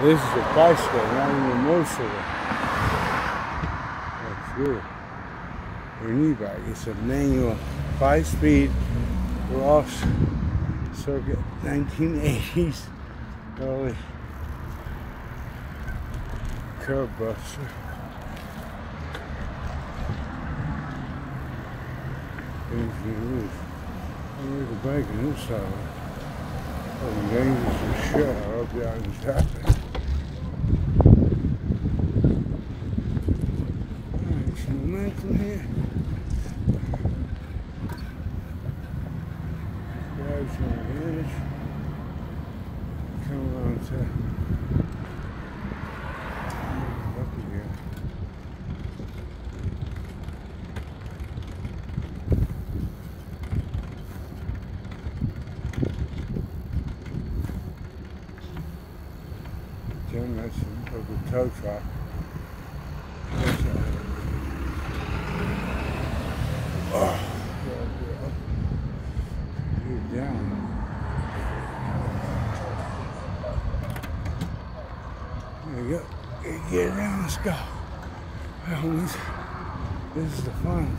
This is a bicycle, not even a motorcycle. That's good. Or an e-bike. It's a manual, five-speed, Ross circuit, 1980s early curb buster. There's a bike on this side. Oh, dangerous as shit. I hope you aren't traffic. Some momentum here. On the edge. Come on to up. Ten minutes of the tow truck. Down. There you go. Get it down, let's go. This is the fun.